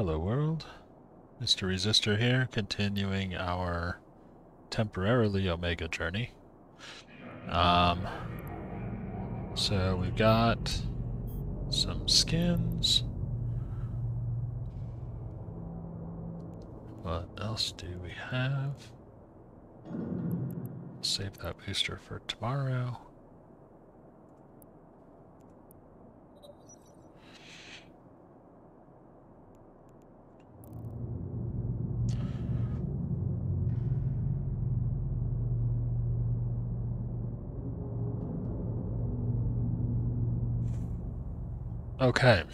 Hello world, Mr. Resistor here, continuing our temporarily Omega journey. Um, so we've got some skins. What else do we have? Save that booster for tomorrow. Okay.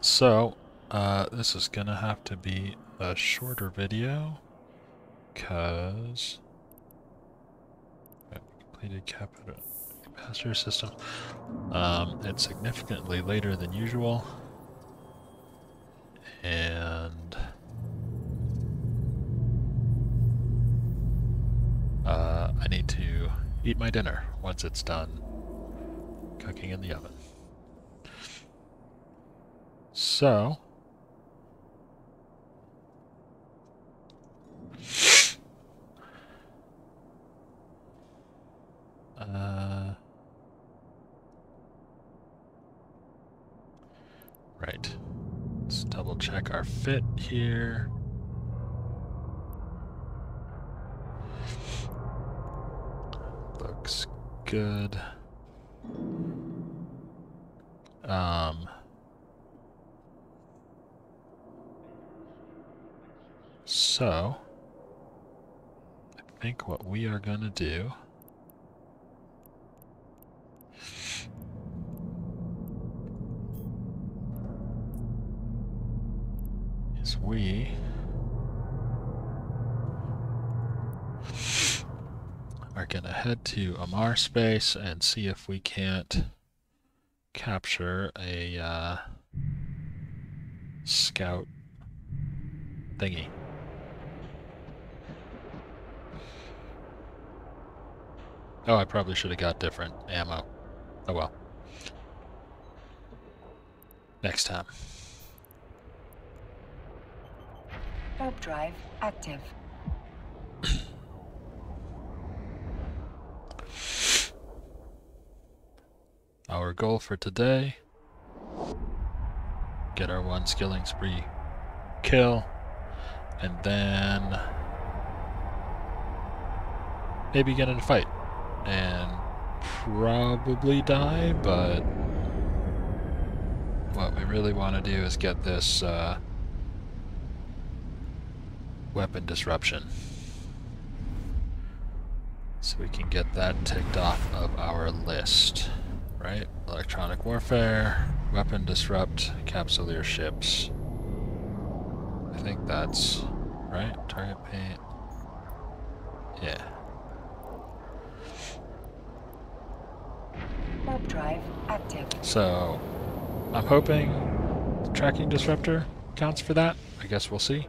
So, uh, this is gonna have to be a shorter video, because i completed capacitor system. Um, it's significantly later than usual, and uh, I need to eat my dinner once it's done cooking in the oven. So, uh, right. Let's double check our fit here. Looks good. Um, So, I think what we are going to do is we are going to head to Amarr space and see if we can't capture a uh, scout thingy. Oh, I probably should have got different ammo. Oh well. Next time. Warp drive active. Our goal for today, get our one skilling spree kill, and then maybe get in a fight and probably die, but what we really want to do is get this uh, weapon disruption. So we can get that ticked off of our list, right? Electronic warfare, weapon disrupt, capsuleer ships. I think that's right. Target paint. Yeah. Drive active. So, I'm hoping the tracking disruptor counts for that. I guess we'll see.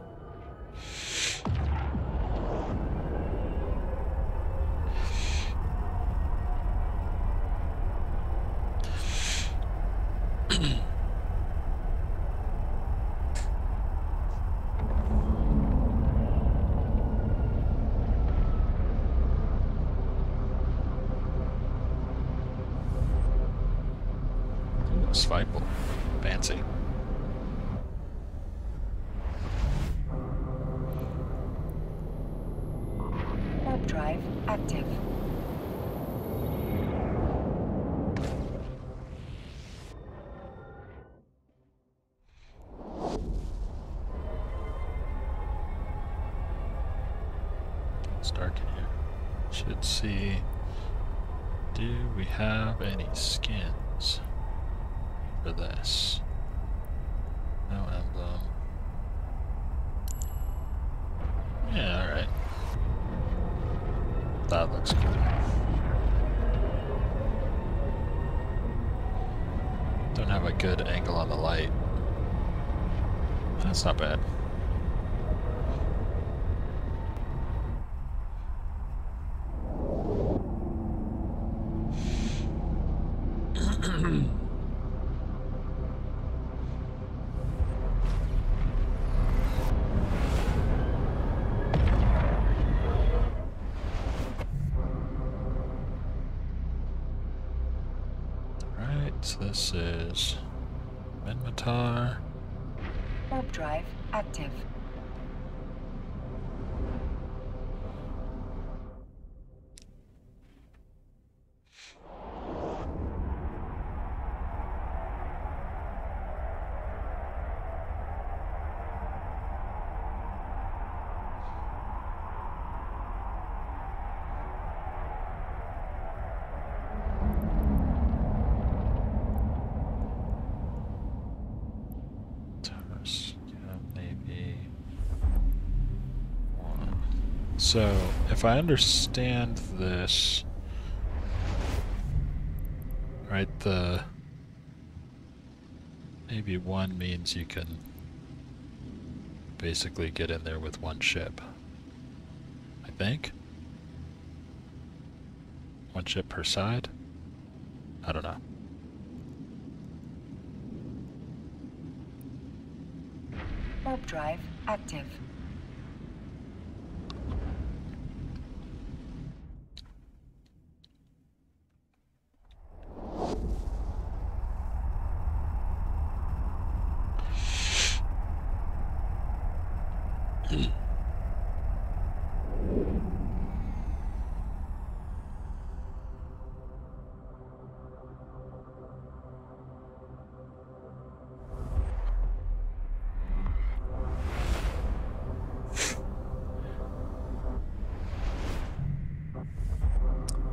Should see. Do we have any skins for this? No emblem. Yeah, alright. That looks cool. Don't have a good angle on the light. That's not bad. this is Minmatar. Warp drive active. Taurus, yeah, maybe one. So, if I understand this, right, the maybe one means you can basically get in there with one ship. I think. One ship per side? I don't know. Warp drive active.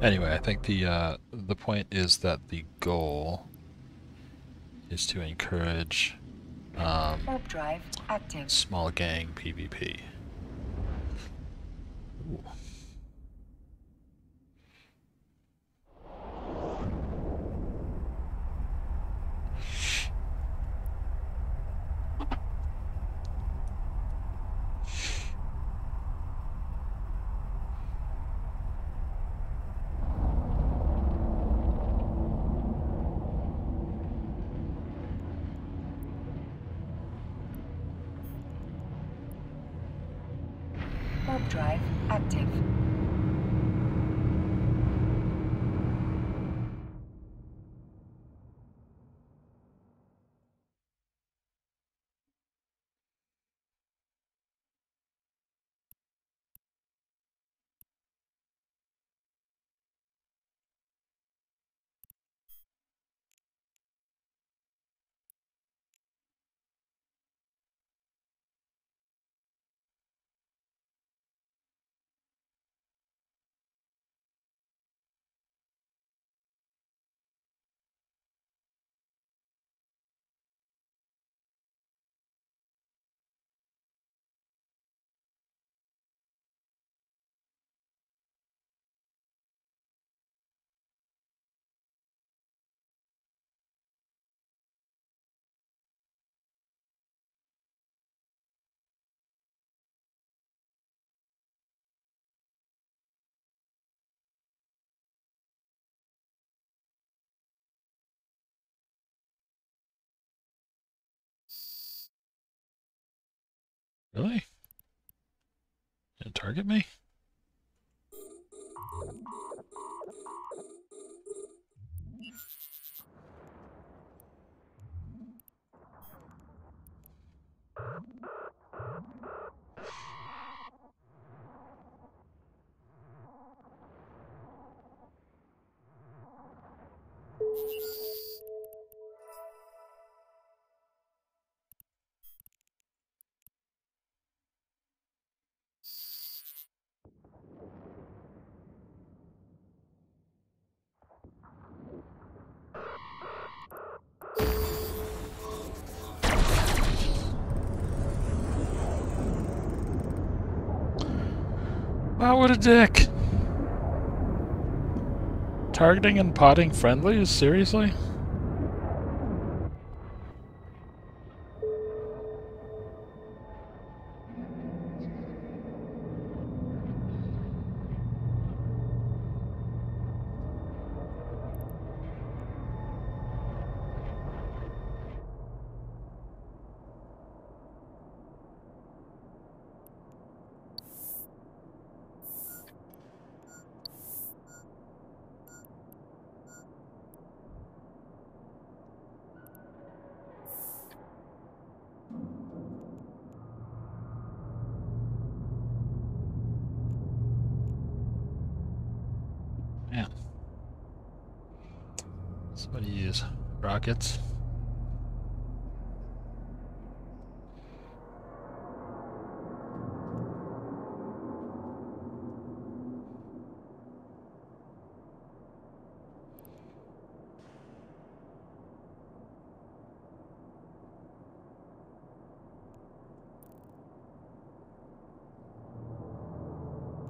Anyway, I think the uh, the point is that the goal is to encourage um, drive active. small gang PvP. Ooh. Warp drive active. Really? Gonna target me? Wow, what a dick! Targeting and podding friendlies? Seriously? Rockets?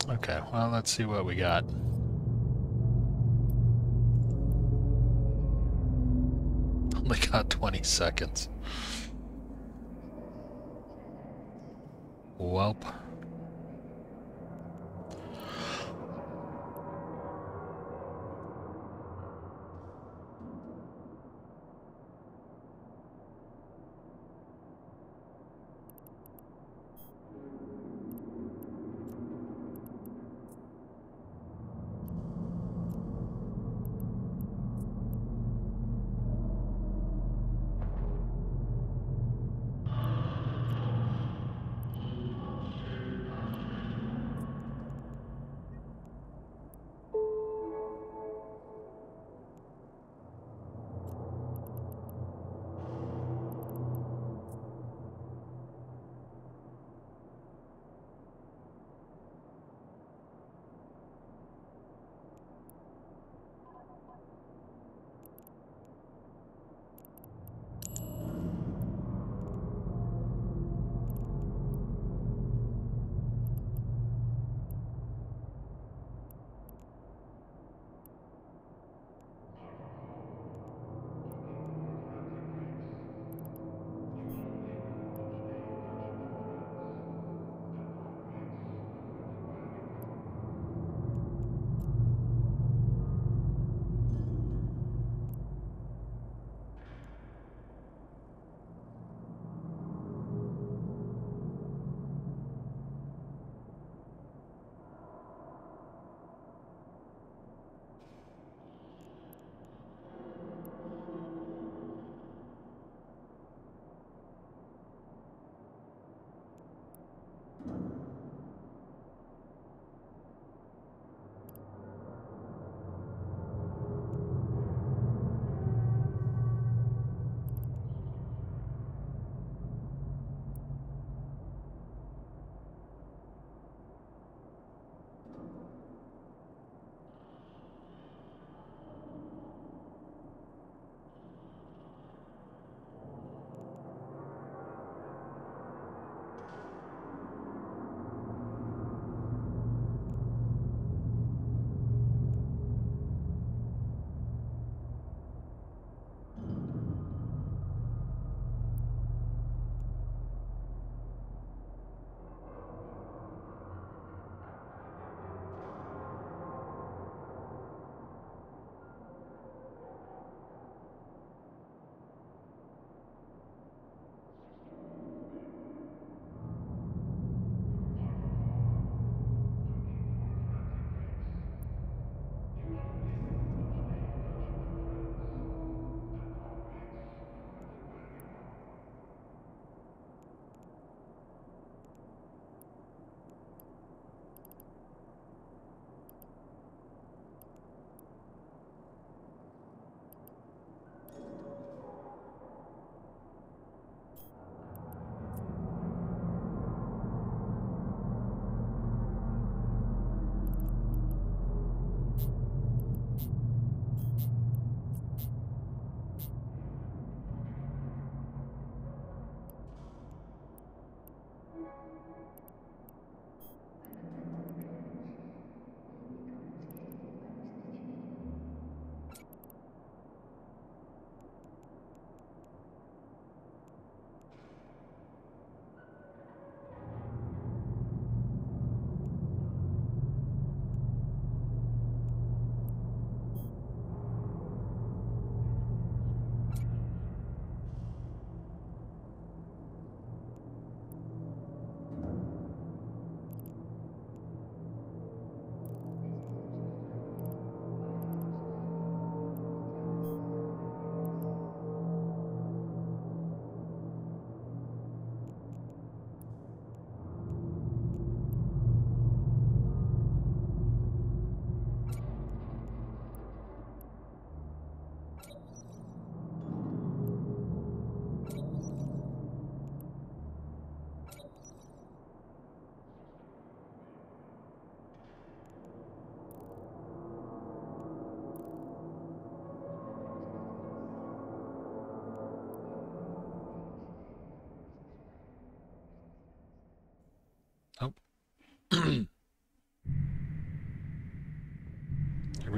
Okay, well, let's see what we got. 20 seconds. Welp.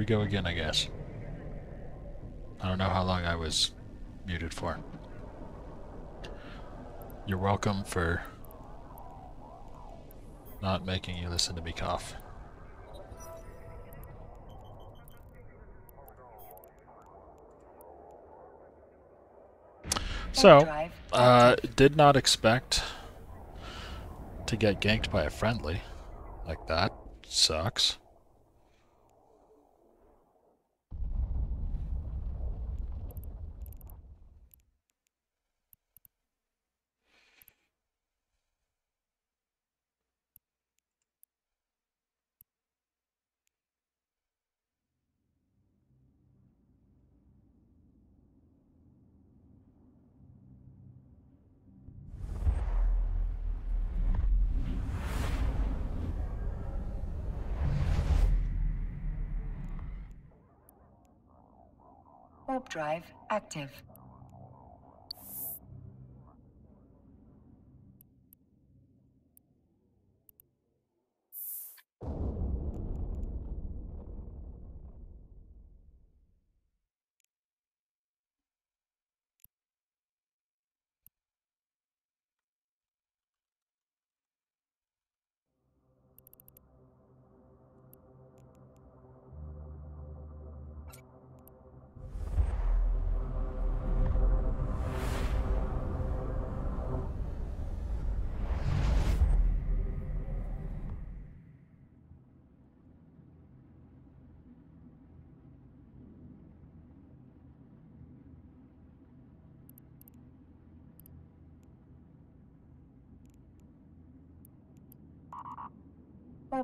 We go again, I guess. I don't know how long I was muted for. You're welcome for not making you listen to me cough. So, uh, did not expect to get ganked by a friendly like that. Sucks. Warp drive active.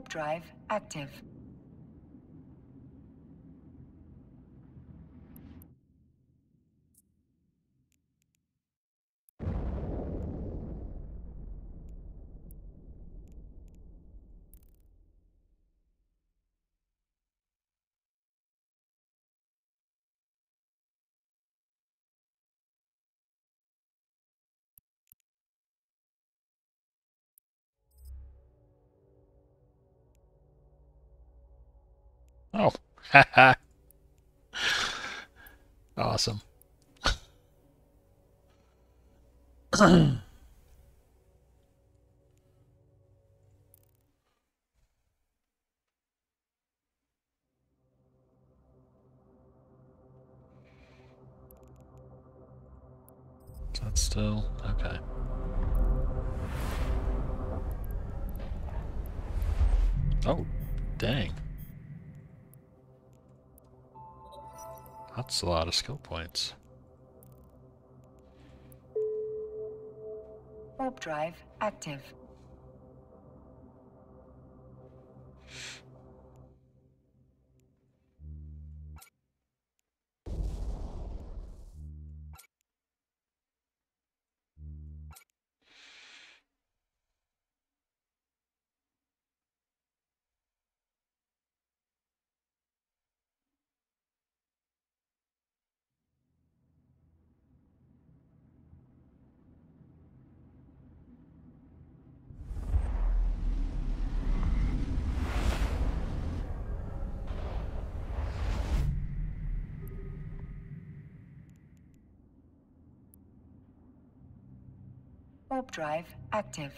Drive active. Oh, awesome. Is that still okay? Oh, dang. That's a lot of skill points. Warp drive active. Warp drive active.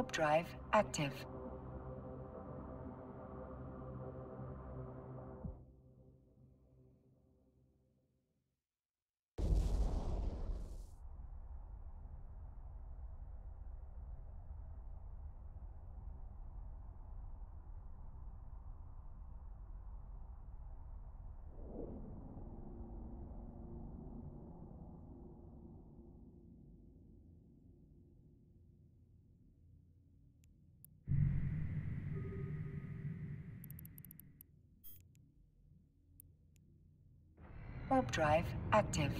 Warp drive active. Drive active.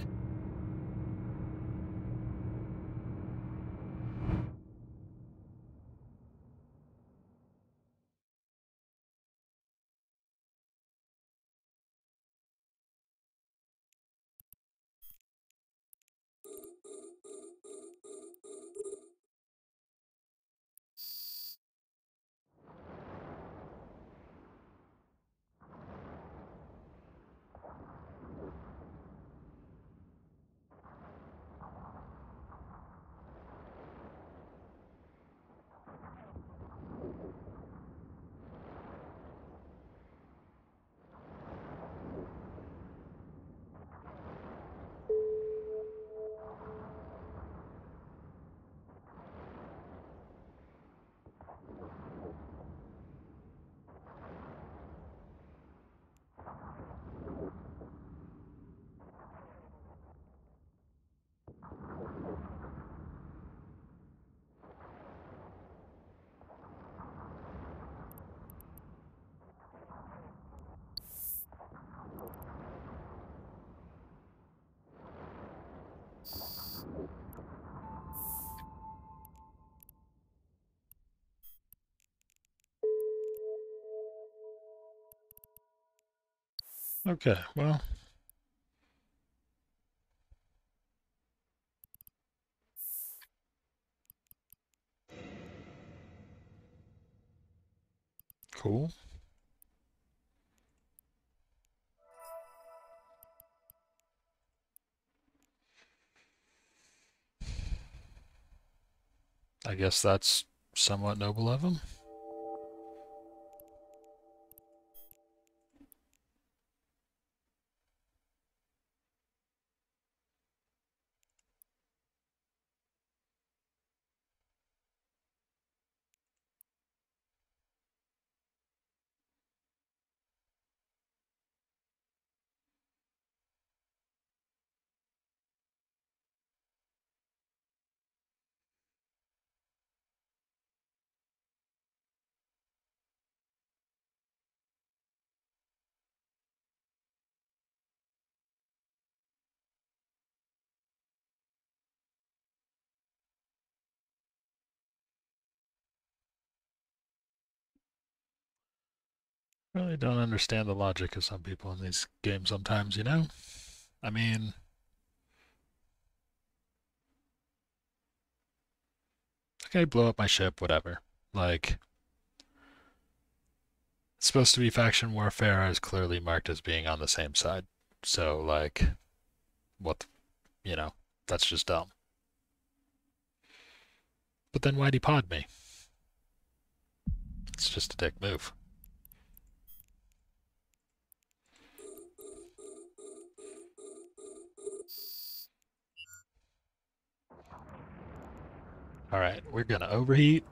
Okay, well. Cool. I guess that's somewhat noble of him. Really don't understand the logic of some people in these games sometimes, you know? I mean, okay, blow up my ship, whatever. Like, it's supposed to be faction warfare is clearly marked as being on the same side. So, like, what, the, you know, that's just dumb. But then why'd he pod me? It's just a dick move. Alright, we're gonna overheat.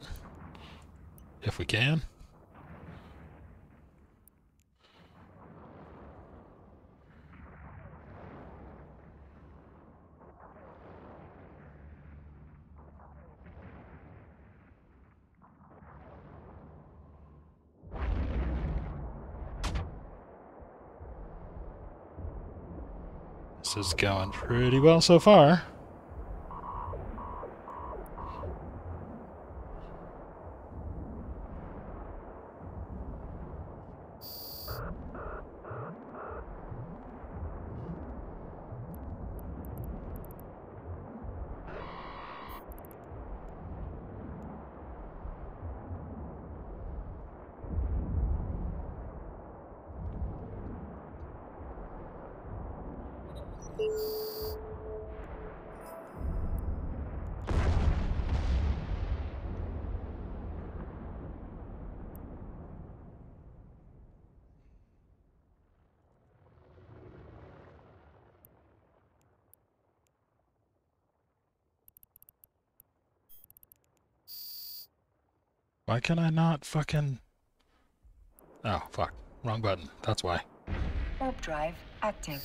If we can. This is going pretty well so far. Why can I not fucking... Oh, fuck. Wrong button. That's why. Warp drive active.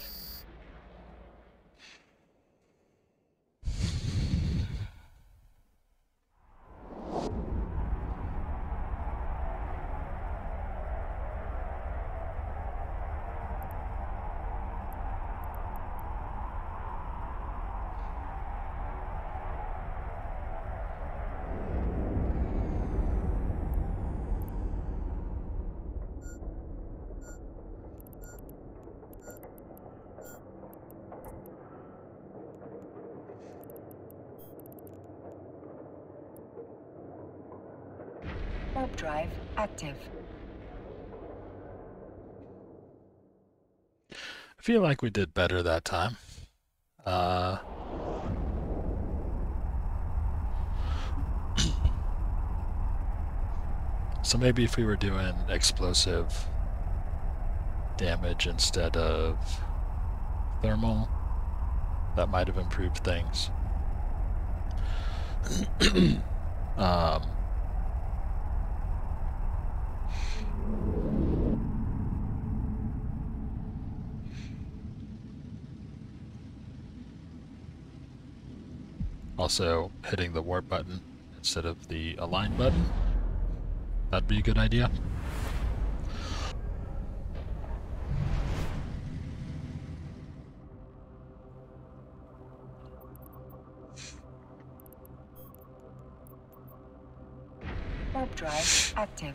Warp drive active. I feel like we did better that time. Uh, so maybe if we were doing explosive damage instead of thermal, that might have improved things. um, also hitting the warp button instead of the align button. That'd be a good idea. Warp drive active.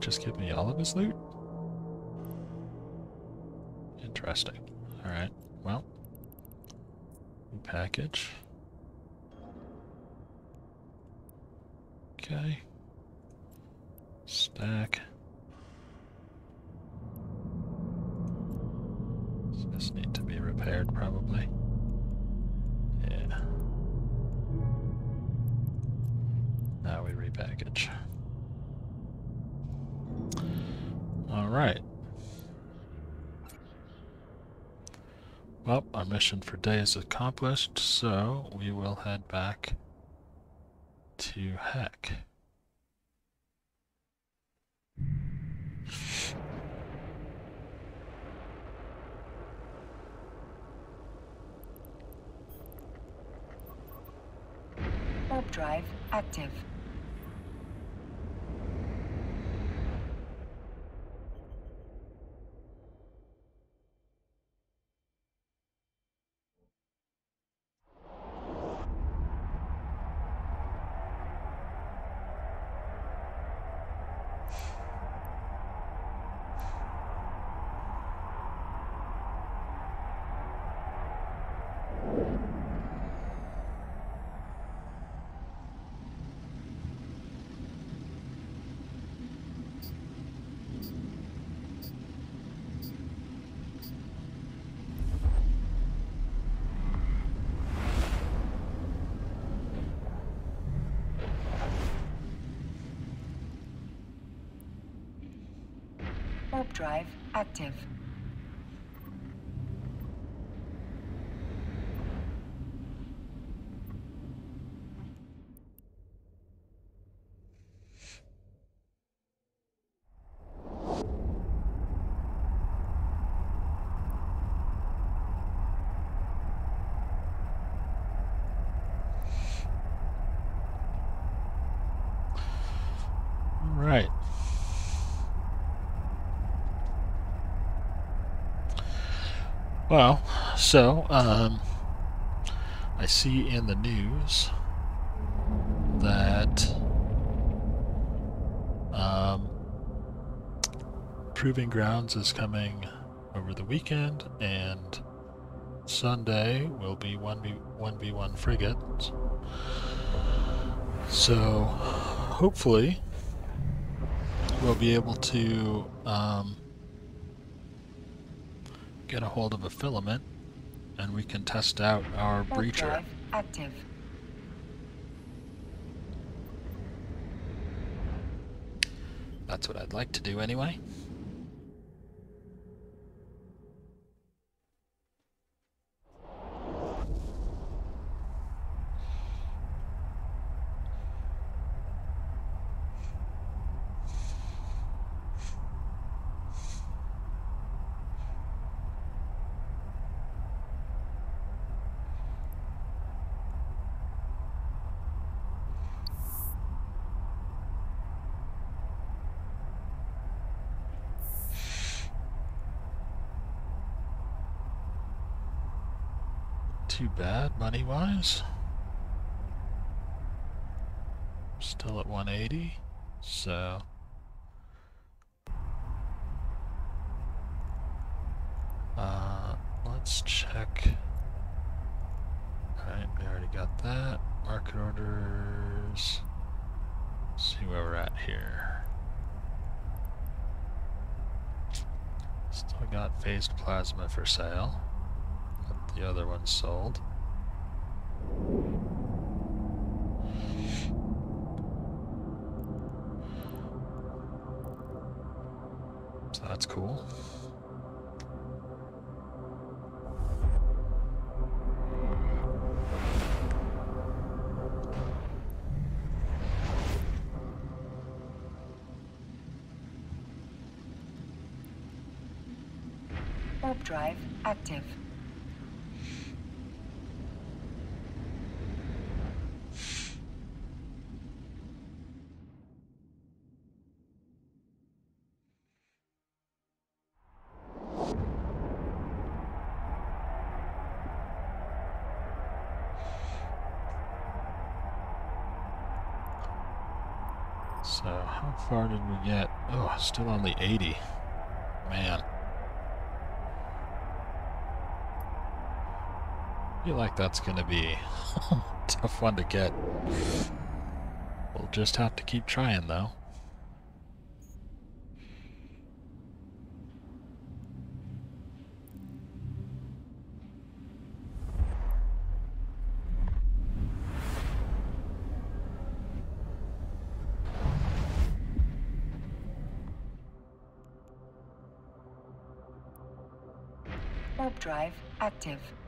Just give me all of his loot? Interesting. Alright, well. Package. Okay. Stack. Mission for day is accomplished, so we will head back to Hek. Warp drive active. Warp drive active. Right. Well, so, um, I see in the news that um, Proving Grounds is coming over the weekend, and Sunday will be 1v, 1v1 frigates. So, hopefully we'll be able to um, get a hold of a filament and we can test out our Warp breacher. drive active. That's what I'd like to do anyway. Too bad money wise. Still at 180, so uh, let's check. Alright, we already got that. Market orders. see where we're at here. Still got phased plasma for sale. The other one's sold. So that's cool. Drive active. How far did we get? Oh, still only 80. Man. feel like that's gonna be a tough one to get. We'll just have to keep trying though. Active.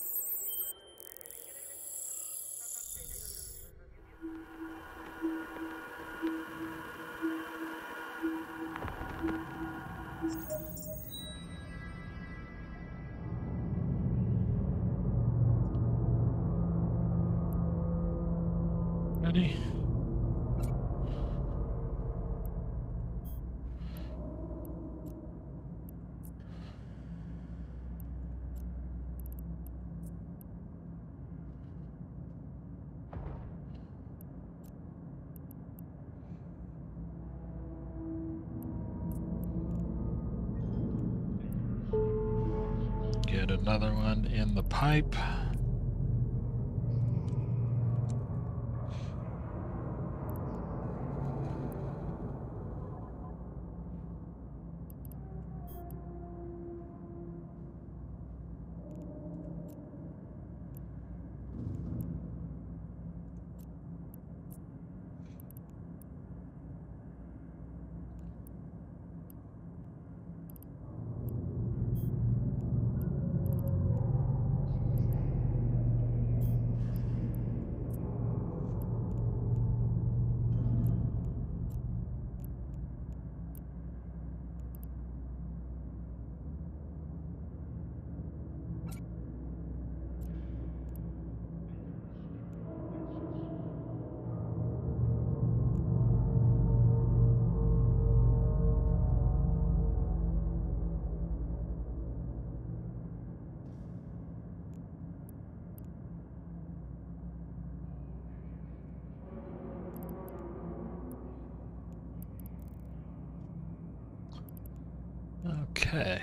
Another one in the pipe. Okay.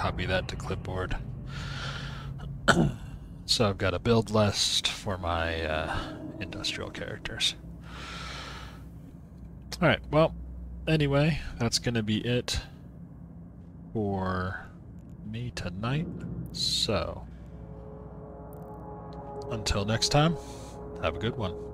Copy that to clipboard. so I've got a build list for my uh, industrial characters. Alright, well, anyway, that's gonna be it for me tonight. So, until next time, have a good one.